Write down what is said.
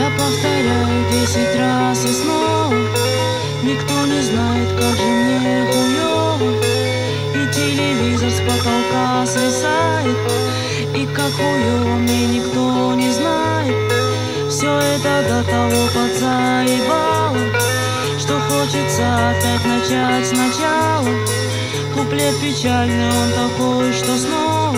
Я повторяю десять раз и снова. Никто не знает, как же мне хуёво. И телевизор с потолка свисает. И как хуёво мне никто не знает. Все это до того подзаебало Что хочется опять начать сначала. Куплет печальный, он такой, что снова.